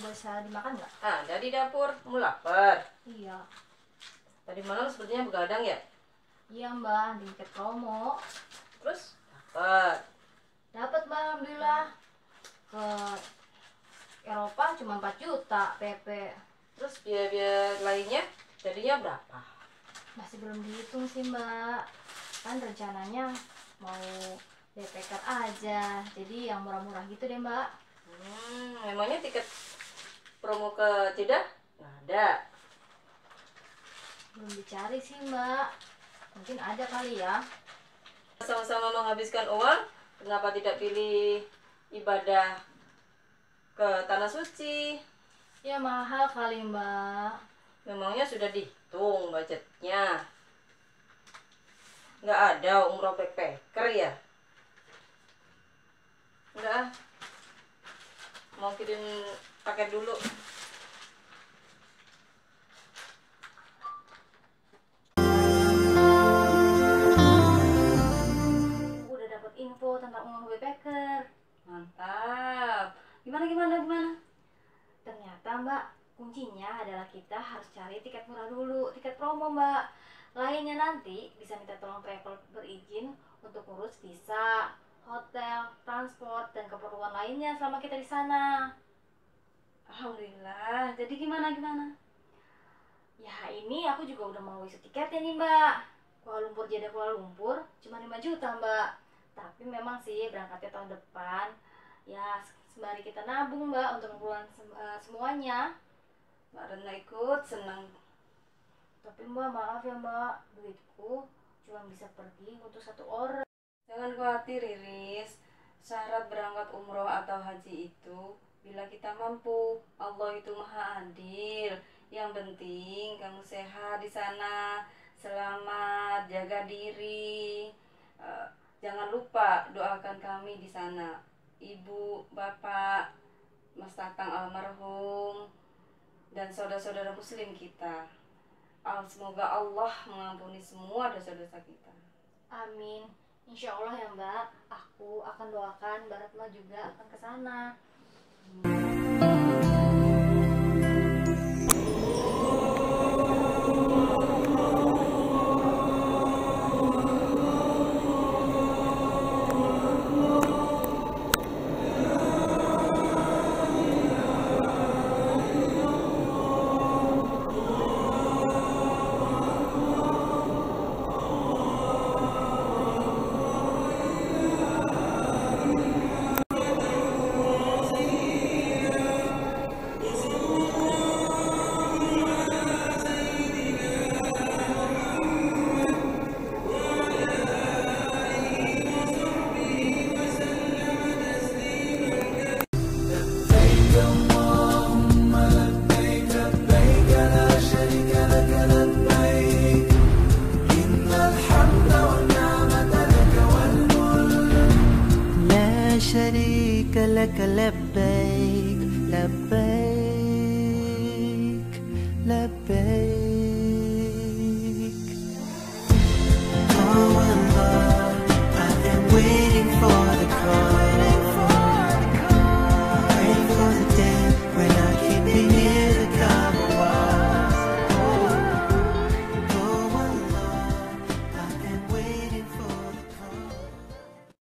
bisa dimakan nggak? Ada di dapur, kamu lapar. Iya. Tadi malam sepertinya begadang ya? Iya mbak, di tiket promo. Terus? Dapat. Dapat mbak, alhamdulillah. Ke Eropa cuma 4 juta PP. Terus biaya-biaya lainnya jadinya berapa? Masih belum dihitung sih mbak. Kan rencananya mau backpacker aja. Jadi yang murah-murah gitu deh mbak. Hmm, memangnya tiket promo ke Jeddah? Nggak ada. Belum dicari sih mbak. Mungkin ada kali ya. Sama-sama menghabiskan uang, kenapa tidak pilih ibadah ke tanah suci? Ya mahal kali mbak. Memangnya sudah dihitung budgetnya? Nggak ada umroh backpacker ya? Nggak ah. Mau kirim paket dulu. Udah dapat info tentang umroh backpacker. Mantap. Gimana gimana gimana? Ternyata mbak, kuncinya adalah kita harus cari tiket murah dulu, tiket promo mbak. Lainnya nanti bisa minta tolong travel berizin untuk ngurus visa, hotel, transport, dan keperluan lainnya selama kita di sana. Alhamdulillah. Jadi gimana gimana? Ya ini aku juga udah mau isi tiketnya nih mbak. Kuala Lumpur Jeddah Kuala Lumpur cuma 5 juta mbak. Tapi memang sih berangkatnya tahun depan. Ya sembari kita nabung mbak untuk keperluan sem- eh, semuanya. Mbak Rena ikut senang. Tapi mbak maaf ya mbak, duitku cuma bisa pergi untuk satu orang. Jangan khawatir Riris. Syarat berangkat umroh atau haji itu bila kita mampu. Allah itu maha adil. Yang penting kamu sehat di sana, selamat, jaga diri. Eh, jangan lupa doakan kami di sana. Ibu, bapak, Mas Tatang almarhum dan saudara-saudara muslim kita. Al- Semoga Allah mengampuni semua dosa-dosa kita. Amin. Insya Allah ya mbak, aku akan doakan Retno juga akan ke sana. Mm-hmm. لك لبيك لبيك لبيك